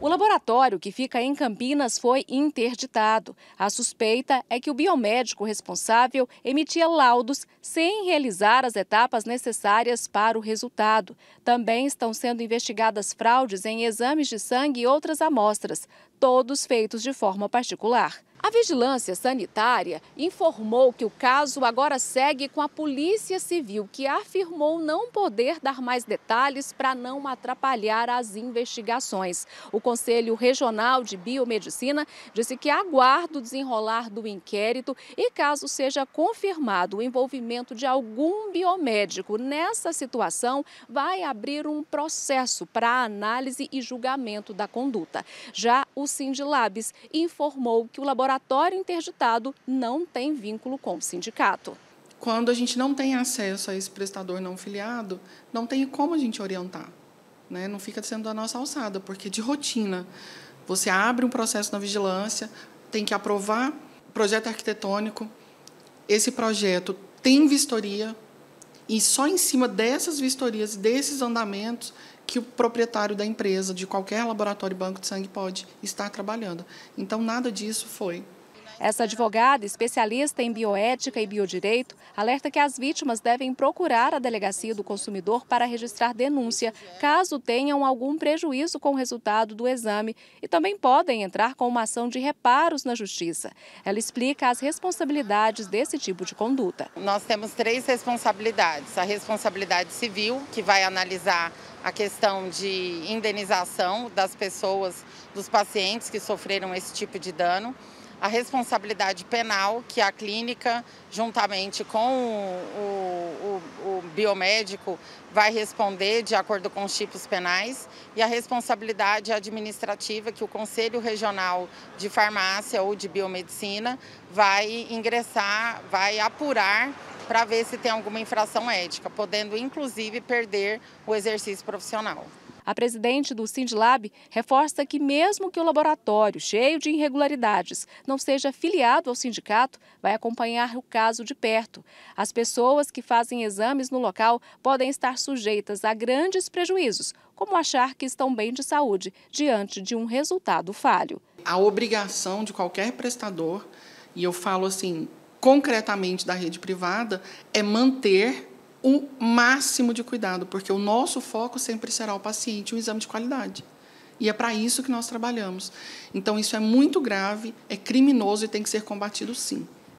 O laboratório, que fica em Campinas, foi interditado. A suspeita é que o biomédico responsável emitia laudos sem realizar as etapas necessárias para o resultado. Também estão sendo investigadas fraudes em exames de sangue e outras amostras, todos feitos de forma particular. A Vigilância Sanitária informou que o caso agora segue com a Polícia Civil, que afirmou não poder dar mais detalhes para não atrapalhar as investigações. O Conselho Regional de Biomedicina disse que aguarda o desenrolar do inquérito e, caso seja confirmado o envolvimento de algum biomédico nessa situação, vai abrir um processo para análise e julgamento da conduta. Já o Sindilabs informou que o laboratório laboratório interditado não tem vínculo com o sindicato. Quando a gente não tem acesso a esse prestador não filiado, não tem como a gente orientar. Né? Não fica sendo da nossa alçada, porque de rotina, você abre um processo na vigilância, tem que aprovar projeto arquitetônico, esse projeto tem vistoria, e só em cima dessas vistorias, desses andamentos, que o proprietário da empresa, de qualquer laboratório banco de sangue, pode estar trabalhando. Então, nada disso foi. Essa advogada, especialista em bioética e biodireito, alerta que as vítimas devem procurar a delegacia do consumidor para registrar denúncia, caso tenham algum prejuízo com o resultado do exame, e também podem entrar com uma ação de reparos na justiça. Ela explica as responsabilidades desse tipo de conduta. Nós temos três responsabilidades: a responsabilidade civil, que vai analisar a questão de indenização das pessoas, dos pacientes que sofreram esse tipo de dano a responsabilidade penal, que a clínica, juntamente com o, o, o, biomédico, vai responder de acordo com os tipos penais, e a responsabilidade administrativa, que o Conselho Regional de Farmácia ou de Biomedicina vai ingressar, vai apurar para ver se tem alguma infração ética, podendo inclusive perder o exercício profissional. A presidente do Sindlab reforça que, mesmo que o laboratório, cheio de irregularidades, não seja filiado ao sindicato, vai acompanhar o caso de perto. As pessoas que fazem exames no local podem estar sujeitas a grandes prejuízos, como achar que estão bem de saúde diante de um resultado falho. A obrigação de qualquer prestador, e eu falo assim concretamente da rede privada, é manter o máximo de cuidado, porque o nosso foco sempre será o paciente, um exame de qualidade. E é para isso que nós trabalhamos. Então, isso é muito grave, é criminoso e tem que ser combatido sim.